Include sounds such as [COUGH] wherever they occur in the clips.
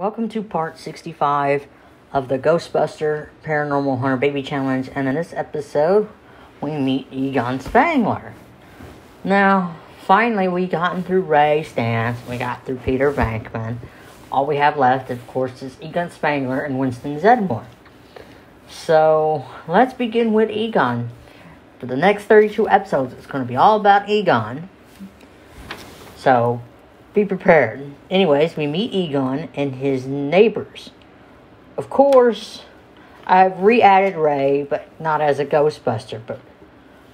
Welcome to part 65 of the Ghostbuster Paranormal Hunter Baby Challenge, and in this episode, we meet Egon Spengler. Now, finally, we gotten through Ray Stantz, we got through Peter Venkman. All we have left, of course, is Egon Spengler and Winston Zeddemore. So, let's begin with Egon. For the next 32 episodes, it's going to be all about Egon. So, be prepared. Anyways, we meet Egon and his neighbors. Of course, I've re added Ray, but not as a Ghostbuster. But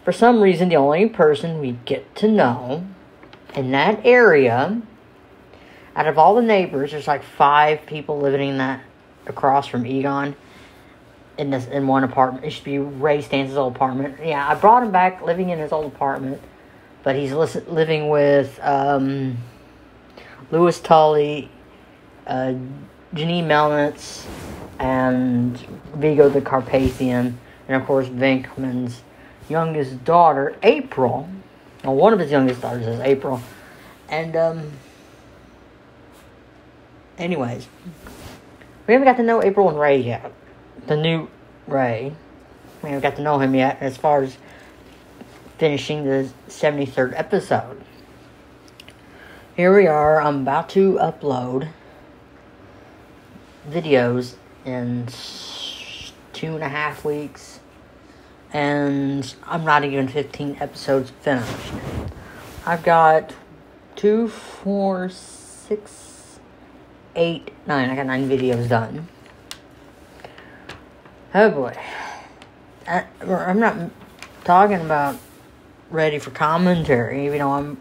for some reason, the only person we get to know in that area, out of all the neighbors, there's like five people living in that across from Egon in this in one apartment. It should be Ray Stantz's old apartment. Yeah, I brought him back living in his old apartment, but he's li- living with. Um, Louis Tully, uh, Janine Melnitz, and Vigo the Carpathian, and of course Venkman's youngest daughter, April. Well, one of his youngest daughters is April. And, um, anyways, we haven't got to know April and Ray yet. The new Ray. We haven't got to know him yet as far as finishing the 73rd episode here we are. I'm about to upload videos in two and a half weeks, and I'm not even 15 episodes finished. I've got two, four, six, eight, nine. I got nine videos done. Oh boy. I, I'm not talking about ready for commentary, even though I'm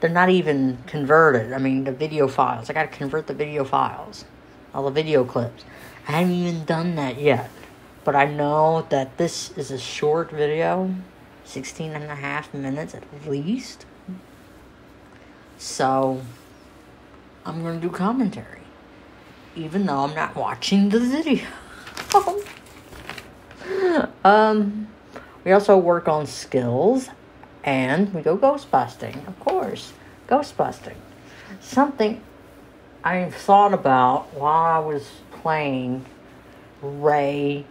they're not even converted. I mean, the video files. I got to convert the video files, all the video clips. I haven't even done that yet. But I know that this is a short video, 16 and a half minutes at least. So, I'm going to do commentary, even though I'm not watching the video. [LAUGHS] um, we also work on skills and we go ghost busting, of course. Ghost busting. Something I thought about while I was playing Ray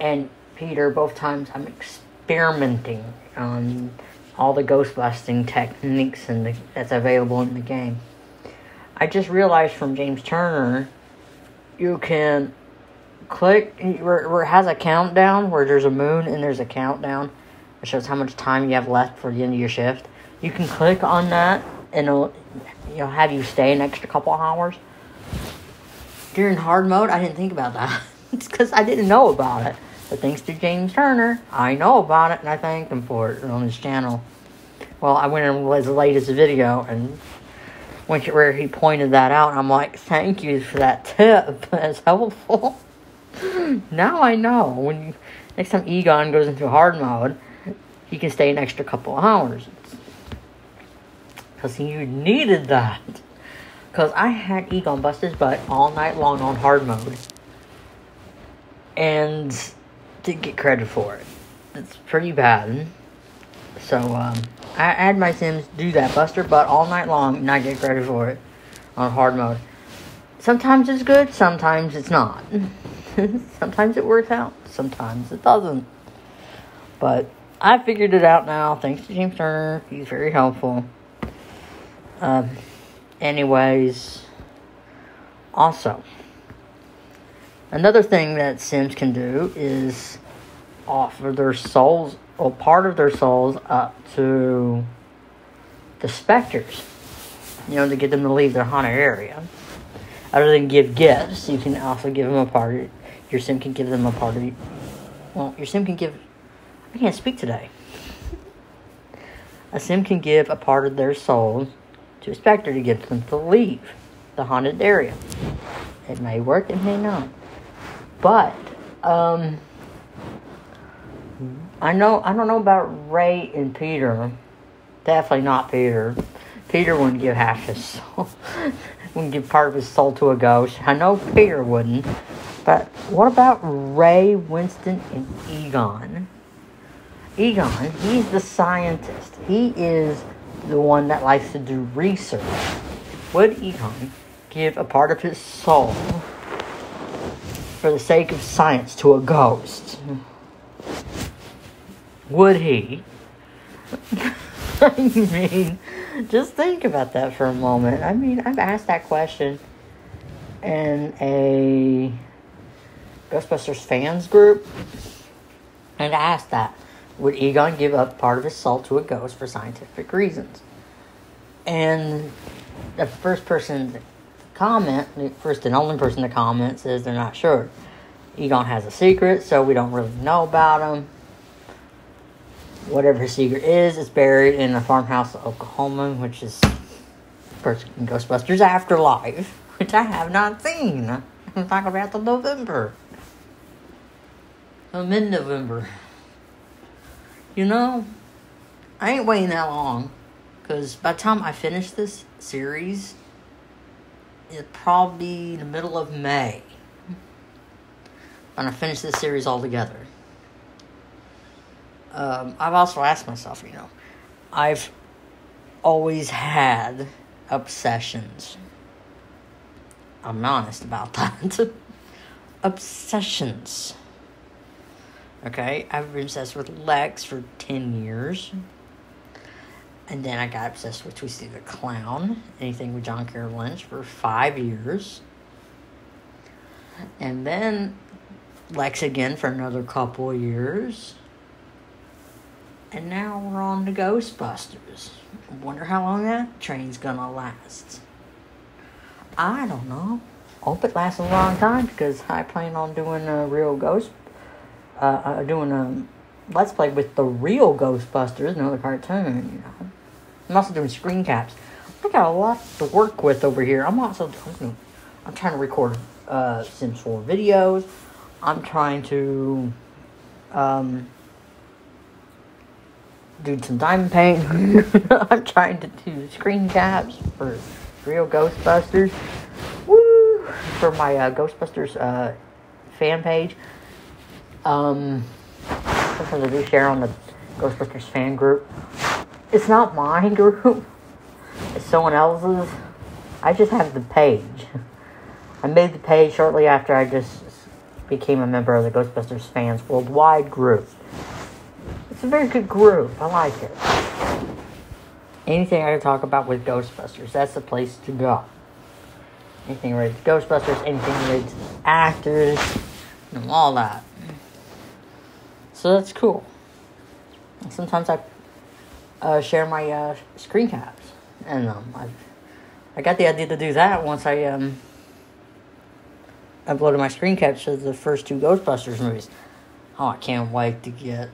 and Peter, both times I'm experimenting on all the ghost busting techniques and that's available in the game. I just realized from James Turner, you can click where, where it has a countdown, where there's a moon and there's a countdown it shows how much time you have left for the end of your shift. You can click on that and it'll you know have you stay an extra couple hours. During hard mode, I didn't think about that. [LAUGHS] it's because I didn't know about it. But thanks to James Turner, I know about it and I thank him for it on his channel. Well, I went in his latest video and went to where he pointed that out. I'm like, thank you for that tip. [LAUGHS] That's helpful. [LAUGHS] now I know when you, next time Egon goes into hard mode, he can stay an extra couple of hours. Because you needed that. Because I had Egon bust his butt all night long on hard mode. And didn't get credit for it. It's pretty bad. So, um, I had my Sims do that, bust butt all night long, and I get credit for it on hard mode. Sometimes it's good, sometimes it's not. [LAUGHS] sometimes it works out, sometimes it doesn't. But I figured it out now, thanks to James Turner. He's very helpful. Um, anyways, also, another thing that Sims can do is offer their souls, or part of their souls, up to the specters. You know, to get them to leave their haunted area. Other than give gifts, you can also give them a part. Of, your sim can give them a part of. Well, your sim can give I can't speak today. A sim can give a part of their soul to a specter to get them to leave the haunted area. It may work, it may not. But, um, I know, I don't know about Ray and Peter. Definitely not Peter. Peter wouldn't give half his soul. [LAUGHS] wouldn't give part of his soul to a ghost. I know Peter wouldn't. But what about Ray, Winston, and Egon? Egon, he's the scientist. He is the one that likes to do research. Would Egon give a part of his soul for the sake of science to a ghost? Would he? [LAUGHS] I mean, just think about that for a moment. I mean, I've asked that question in a Ghostbusters fans group, and asked that would Egon give up part of his soul to a ghost for scientific reasons? And the first person to comment, the first and only person to comment, says they're not sure. Egon has a secret, so we don't really know about him. Whatever his secret is, it's buried in a farmhouse in Oklahoma, which is first Ghostbusters Afterlife, [LAUGHS] which I have not seen. [LAUGHS] I'm talking about the November. The mid November. You know, I ain't waiting that long. Because by the time I finish this series, it's probably be the middle of May. When I finish this series altogether. Um, I've also asked myself, you know, I've always had obsessions. I'm honest about [LAUGHS] that. obsessions. Okay, I've been obsessed with Lex for 10 years. And then I got obsessed with Twisty the Clown, anything with John Carroll Lynch for five years. And then Lex again for another couple years. And now we're on to Ghostbusters. I wonder how long that train's gonna last. I don't know. Hope it lasts a long time because I plan on doing a real ghost, uh, doing a let's play with the real Ghostbusters, another cartoon. You know, I'm also doing screen caps. I got a lot to work with over here. I'm also I'm, I'm trying to record uh, Sims 4 videos. I'm trying to um, do some diamond paint. [LAUGHS] I'm trying to do screen caps for real Ghostbusters. Woo! For my uh, Ghostbusters uh, fan page. Um, something to do share on the Ghostbusters fan group. It's not my [LAUGHS] group. It's someone else's. I just have the page. I made the page shortly after I just became a member of the Ghostbusters fans worldwide group. It's a very good group. I like it. Anything I can talk about with Ghostbusters, that's the place to go. Anything related to Ghostbusters, anything related to actors, and all that. So that's cool. Sometimes I uh, share my uh, screen caps, and um, I I got the idea to do that once I um, uploaded my screen caps of the first two Ghostbusters movies. Oh, I can't wait to get.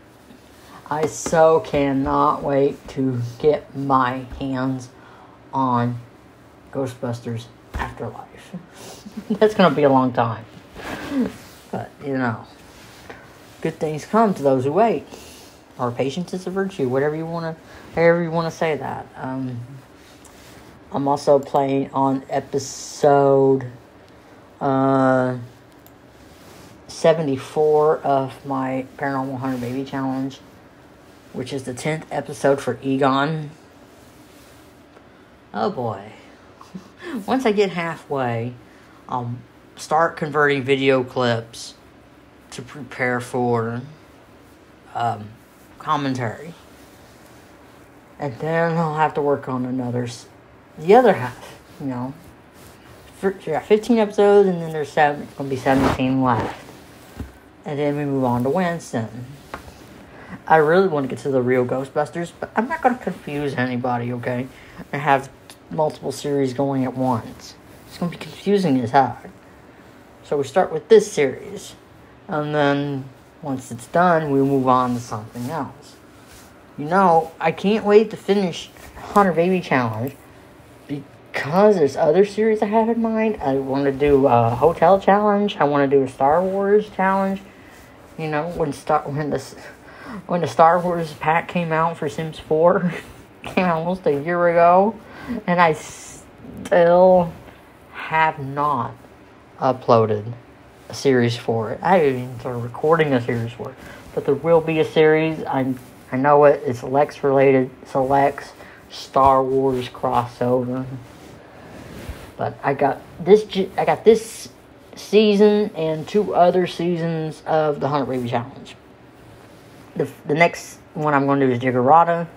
I so cannot wait to get my hands on Ghostbusters Afterlife. [LAUGHS] That's gonna be a long time, but you know, good things come to those who wait or patience is a virtue, whatever you want to, however you want to say that. Um, I'm also playing on episode uh, 74 of my Paranormal 100 Baby Challenge, which is the 10th episode for Egon. Oh boy. [LAUGHS] Once I get halfway, I'll start converting video clips to prepare for um, commentary. And then I'll have to work on another, the other half, you know. For, yeah, 15 episodes, and then there's seven, it's going to be 17 left. And then we move on to Winston. I really want to get to the real Ghostbusters, but I'm not going to confuse anybody, okay? I have multiple series going at once. It's going to be confusing as heck. So we start with this series. And then once it's done, we move on to something else. You know, I can't wait to finish Hunter Baby Challenge because there's other series I have in mind. I want to do a Hotel Challenge. I want to do a Star Wars Challenge. You know, when Star when the when the Star Wars pack came out for Sims 4, [LAUGHS] came out almost a year ago, and I still have not uploaded a series for it. I haven't even started recording a series for it. But there will be a series. I I know it. It's Lex related. It's a Lex Star Wars crossover. But I got this. I got this season and two other seasons of the Hundred Baby Challenge. The the next one I'm going to do is Jiggerata.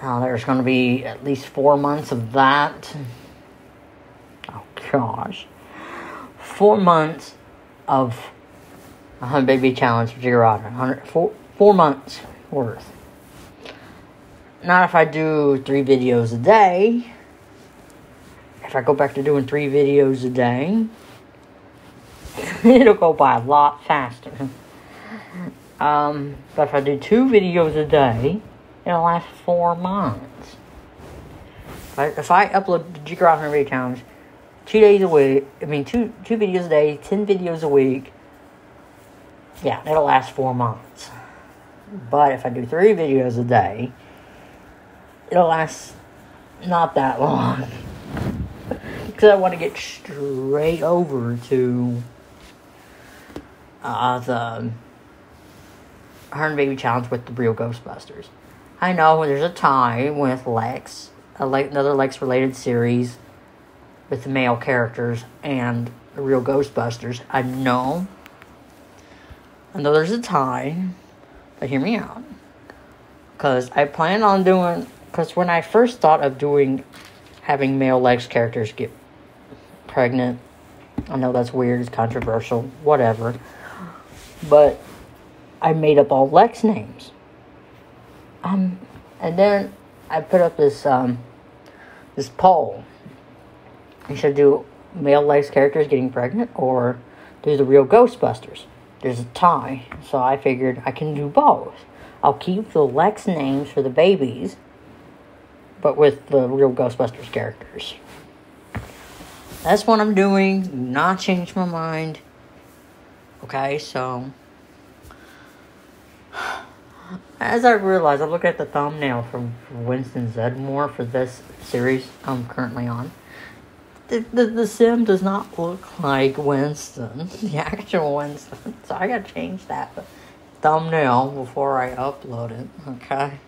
Uh, there's going to be at least four months of that. Oh gosh, four months of a hundred baby challenge for. Hundred four four months worth. Not if I do three videos a day. If I go back to doing three videos a day, [LAUGHS] it'll go by a lot faster. Um, but if I do two videos a day, it'll last four months. If I, if I upload the Jiggerata Video Challenge two days a week, I mean two two videos a day, ten videos a week, yeah, it'll last four months. But if I do three videos a day, it'll last not that long. [LAUGHS] because I want to get straight over to uh, the Her Baby Challenge with the real Ghostbusters. I know there's a tie with Lex, a Le- another Lex related series with the male characters and the real Ghostbusters. I know. I know there's a tie, but hear me out. Because I plan on doing. Because when I first thought of doing. having male Lex characters get pregnant, I know that's weird, it's controversial, whatever. But I made up all Lex names. Um, and then I put up this um, this poll. I should do male Lex characters getting pregnant or do the real Ghostbusters. There's a tie, so I figured I can do both. I'll keep the Lex names for the babies, but with the real Ghostbusters characters. That's what I'm doing. Not change my mind. Okay, so as I realized, I look at the thumbnail from Winston Zeddemore for this series I'm currently on. The, the, sim does not look like Winston, [LAUGHS] the actual Winston. [LAUGHS] So I gotta change that thumbnail before I upload it, okay?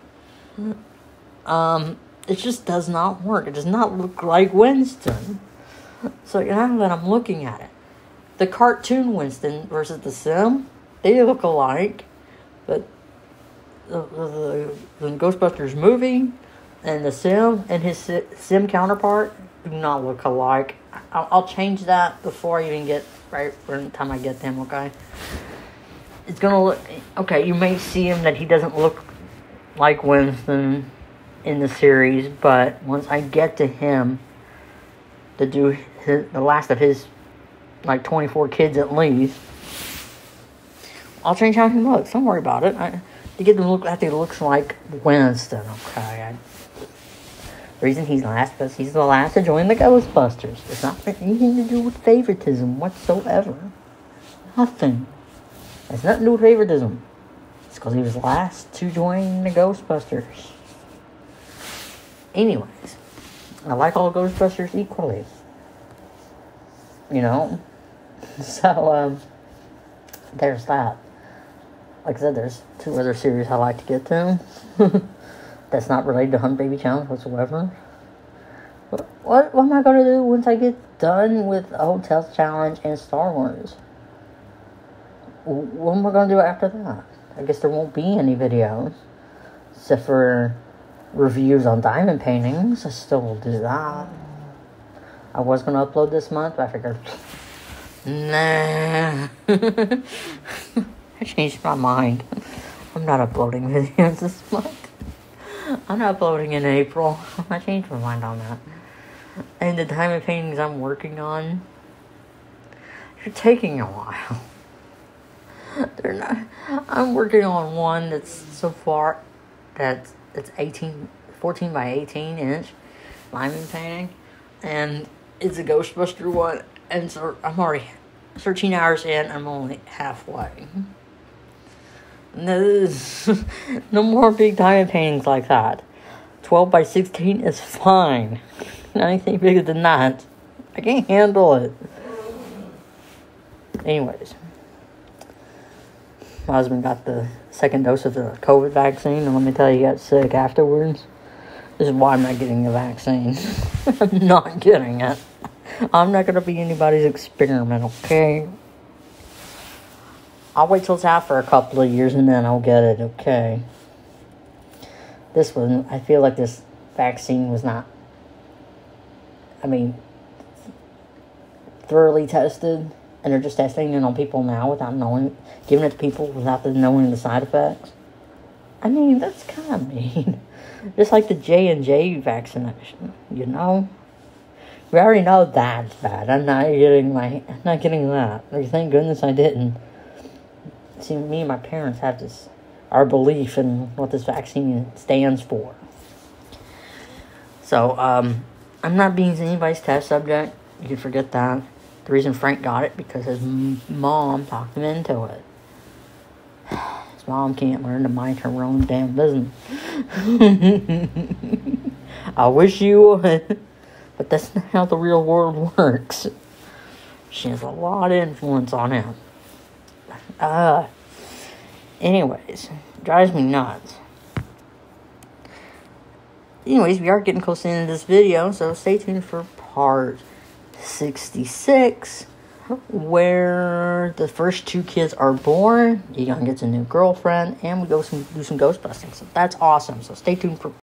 Um, it just does not work. It does not look like Winston. [LAUGHS] So now that I'm looking at it, the cartoon Winston versus the sim, they look alike, but the, the, the Ghostbusters movie and the sim and his sim counterpart do not look alike. I'll, I'll change that before I even get right by the time I get them. Okay, it's gonna look okay. You may see him that he doesn't look like Winston in the series, but once I get to him to do his, the last of his like 24 kids at least, I'll change how he looks. Don't worry about it. I, to get them look like he looks like Winston, okay? I, the reason he's last because he's the last to join the Ghostbusters. It's not anything to do with favoritism whatsoever. Nothing. It's nothing to do with favoritism. It's because he was last to join the Ghostbusters. Anyways, I like all Ghostbusters equally. You know? [LAUGHS] So, um, there's that like I said, there's two other series I like to get to. [LAUGHS] That's not related to Hunt Baby Challenge whatsoever. What, what am I going to do once I get done with Hotel Challenge and Star Wars? What am I going to do after that? I guess there won't be any videos. Except for reviews on diamond paintings. I still will do that. I was going to upload this month, but I figured, nah. [LAUGHS] I changed my mind. I'm not uploading [LAUGHS] videos this month. I'm not uploading in April. [LAUGHS] I changed my mind on that. And the diamond paintings I'm working on, they're taking a while. [LAUGHS] They're not. I'm working on one that's so far that's it's 18, 14 by 18 inch diamond painting, and it's a Ghostbuster one. And so I'm already 13 hours in. I'm only halfway. No, [LAUGHS] no more big diamond paintings like that. 12 by 16 is fine. [LAUGHS] Anything bigger than that, I can't handle it. Anyways, my husband got the second dose of the COVID vaccine, and let me tell you, he got sick afterwards. This is why I'm not getting the vaccine. [LAUGHS] I'm not getting it. I'm not gonna be anybody's experiment, okay? I'll wait till it's out for a couple of years and then I'll get it, okay? This one, I feel like this vaccine was not, I mean, thoroughly tested, and they're just testing it on people now without knowing, giving it to people without them knowing the side effects. I mean, that's kind of [LAUGHS] mean. Just like the J and J vaccination, you know. We already know that's bad. I'm not getting my, I'm not getting that. Thank goodness I didn't. See, me and my parents have this, our belief in what this vaccine stands for. So, um, I'm not being anybody's test subject. You can forget that. The reason Frank got it because his mom talked him into it. [SIGHS] His mom can't learn to mind her own damn business. [LAUGHS] I wish you would, but that's not how the real world [LAUGHS] works. She has a lot of influence on him. Uh, anyways, drives me nuts. Anyways, we are getting close to the end of this video, so stay tuned for part 66, where the first two kids are born. Egon gets a new girlfriend, and we go some, do some ghost busting. So that's awesome. So stay tuned for